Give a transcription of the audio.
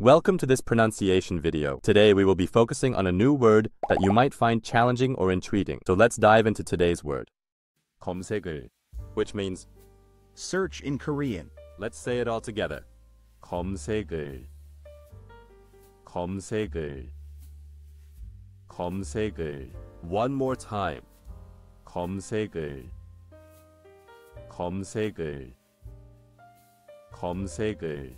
Welcome to this pronunciation video. Today we will be focusing on a new word that you might find challenging or intriguing. So let's dive into today's word. 검색을, which means Search in Korean. let's say it all together. 검색을 검색을 검색을 One more time. 검색을 검색을 검색을